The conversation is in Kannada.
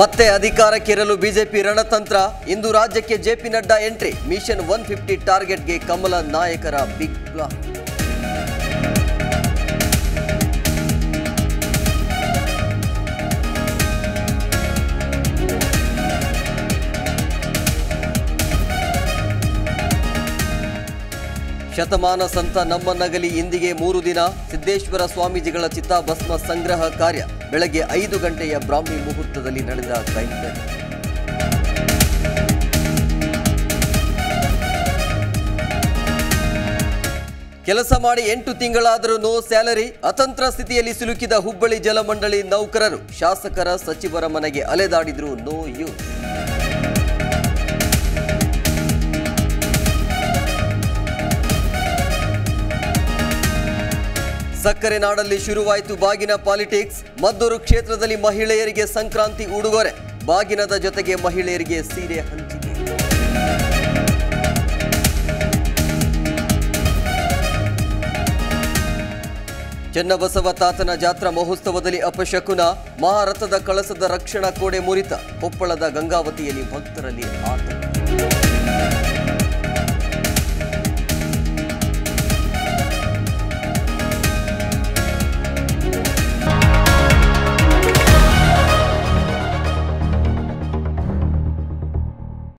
ಮತ್ತೆ ಅಧಿಕಾರಕ್ಕೇರಲು ಬಿಜೆಪಿ ರಣತಂತ್ರ. ಇಂದು ರಾಜ್ಯಕ್ಕೆ JP Nadda entry. Mission one fifty ಟಾರ್ಗೆಟ್ಗೆ ಕಮಲ ನಾಯಕರ ಬಿಗ್ ಬ್ಲಾಕ್. ಶತಮಾನ ಸಂತ ನಮ್ಮ ನಗಲಿ ಇಂದಿಗೆ ಮೂರು ದಿನ ಸಿದ್ದೇಶ್ವರ ಸ್ವಾಮೀಜಿಗಳ ಚಿತಾಭಸ್ಮ ಸಂಗ್ರಹ ಕಾರ್ಯ ಬೆಳಗ್ಗೆ ಐದು ಗಂಟೆಯ ಬ್ರಾಹ್ಮಿ ಮುಹೂರ್ತದಲ್ಲಿ ನಡೆದ ಕೈಂಕರ್ಯ ಕೆಲಸ ಮಾಡಿ ಎಂಟು ತಿಂಗಳಾದರೂ ನೋ ಸ್ಯಾಲರಿ, ಅತಂತ್ರ ಸ್ಥಿತಿಯಲ್ಲಿ ಸಿಲುಕಿದ ಹುಬ್ಬಳ್ಳಿ ಜಲಮಂಡಳಿ ನೌಕರರು, ಶಾಸಕರ ಸಚಿವರ ಮನೆಗೆ ಅಲೆದಾಡಿದ್ರು ನೋ ಯೂಸ್. ಸಕ್ಕರೆ ನಾಡಲ್ಲಿ ಶುರುವಾಯಿತು ಬಾಗಿನ ಪಾಲಿಟಿಕ್ಸ್. ಮದ್ದೂರು ಕ್ಷೇತ್ರದಲ್ಲಿ ಮಹಿಳೆಯರಿಗೆ ಸಂಕ್ರಾಂತಿ ಉಡುಗೊರೆ. ಬಾಗಿನದ ಜೊತೆಗೆ ಮಹಿಳೆಯರಿಗೆ ಸೀರೆ ಹಂಚಿಕೆ. ಚೆನ್ನಬಸವ ತಾತನ ಜಾತ್ರಾ ಮಹೋತ್ಸವದಲ್ಲಿ ಅಪಶಕುನ ಮಹಾರಥದ ಕಳಸದ ರಕ್ಷಣಾ ಕೋಡೆ ಮುರಿತ. ಕೊಪ್ಪಳದ ಗಂಗಾವತಿಯಲ್ಲಿ ಭಕ್ತರಲ್ಲಿ ಆತಂಕ.